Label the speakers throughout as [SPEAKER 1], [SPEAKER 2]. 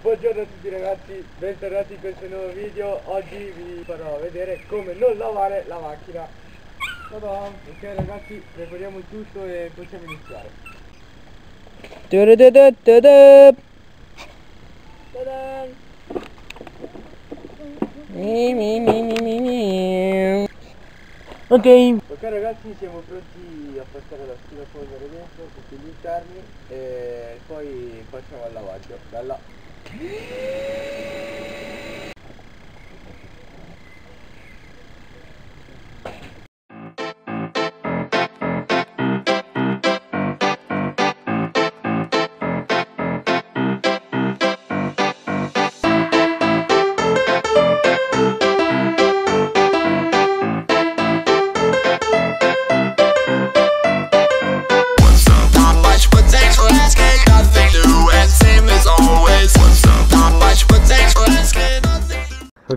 [SPEAKER 1] Buongiorno a tutti ragazzi, bentornati in questo nuovo video. Oggi vi farò vedere come non lavare la macchina. Tada! Ok ragazzi, prepariamo tutto e possiamo iniziare.
[SPEAKER 2] Tudududududub. Mi, mi, mi, mi, mi, mi. Ok,
[SPEAKER 1] Ok ragazzi, siamo pronti a passare l'aspirapolvere dentro, tutti gli interni E poi passiamo al lavaggio. Bella
[SPEAKER 3] Que...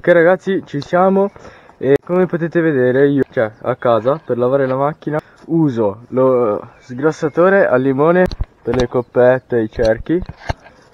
[SPEAKER 1] Ok ragazzi, ci siamo e come potete vedere io, cioè a casa, per lavare la macchina uso lo sgrassatore al limone per le coppette e i cerchi,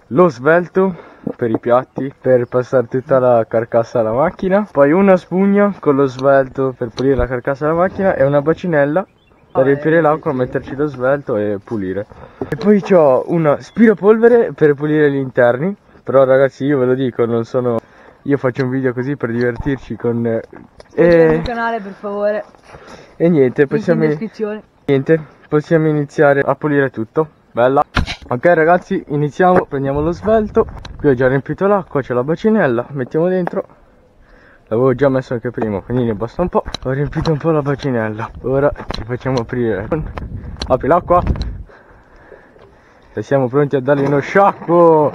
[SPEAKER 1] lo svelto per i piatti, per passare tutta la carcassa alla macchina, poi una spugna con lo svelto per pulire la carcassa alla macchina e una bacinella per riempire l'acqua, metterci lo svelto e pulire. E poi ho una spirapolvere per pulire gli interni, però ragazzi io ve lo dico, non sono... Io faccio un video così per divertirci con... eh,
[SPEAKER 2] iscrivetevi al
[SPEAKER 1] E,
[SPEAKER 2] canale per favore.
[SPEAKER 1] e niente,
[SPEAKER 2] in
[SPEAKER 1] possiamo,
[SPEAKER 2] descrizione.
[SPEAKER 1] niente, possiamo iniziare a pulire tutto. Bella. Ok ragazzi, iniziamo, prendiamo lo svelto. Qui ho già riempito l'acqua, c'è la bacinella, mettiamo dentro. L'avevo già messo anche prima, quindi ne basta un po'. Ho riempito un po' la bacinella. Ora ci facciamo aprire. Apri l'acqua. E siamo pronti a dargli uno sciacquo.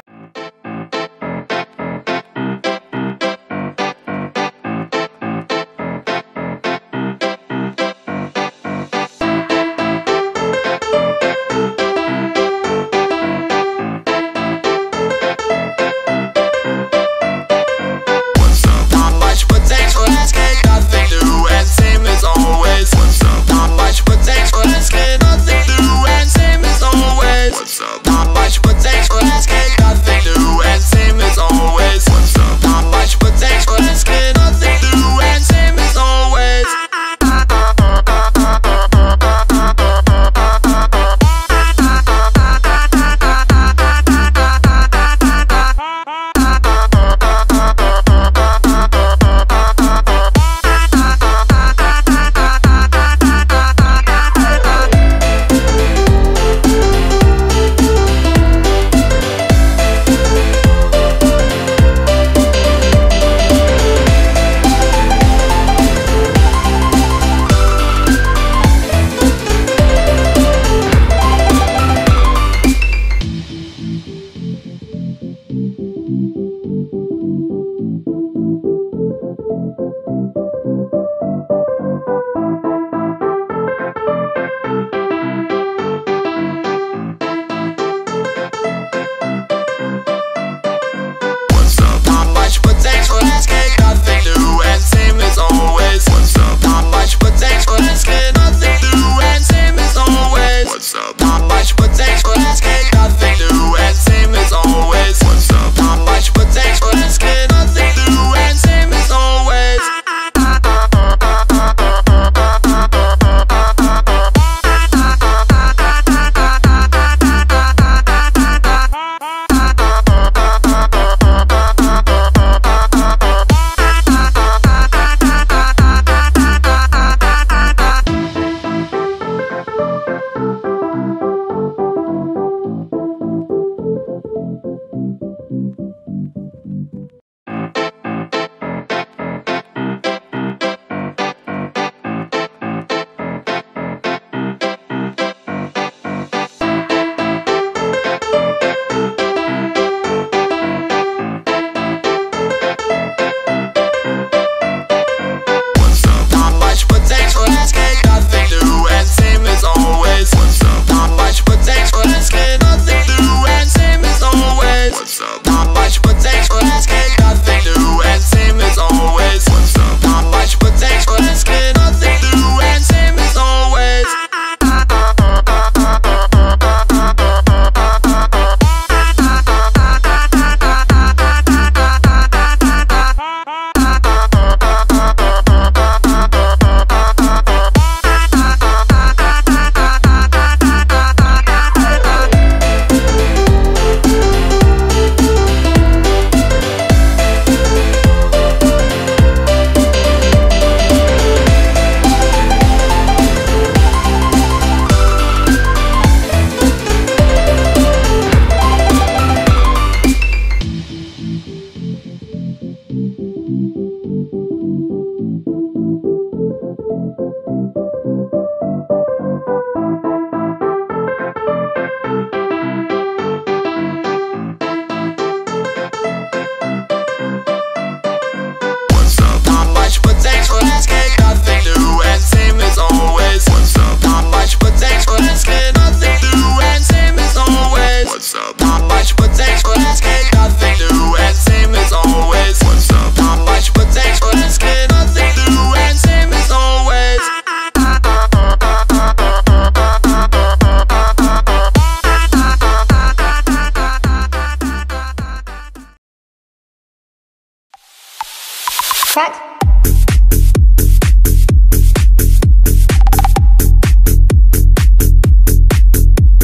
[SPEAKER 4] Crack.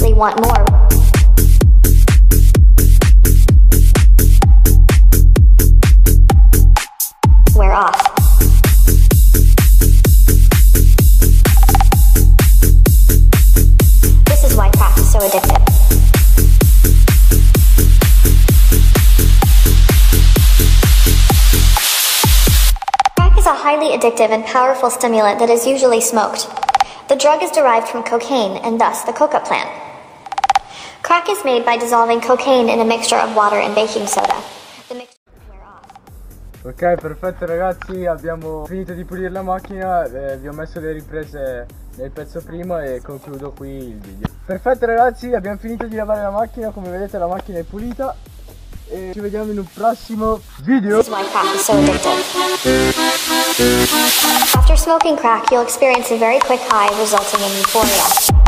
[SPEAKER 4] We want more. Addictive and powerful stimulant that is usually smoked. The drug is derived from cocaine and thus the coca plant. Crack is made by dissolving cocaine in a mixture of water and baking soda. The mixture wear off.
[SPEAKER 1] Ok, perfetto ragazzi, abbiamo finito di pulire la macchina, eh, vi ho messo le riprese nel pezzo prima e concludo qui il video. Perfetto ragazzi, abbiamo finito di lavare la macchina, come vedete la macchina è pulita e ci vediamo in un prossimo video.
[SPEAKER 4] After smoking crack, you'll experience a very quick high resulting in euphoria.